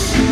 Peace.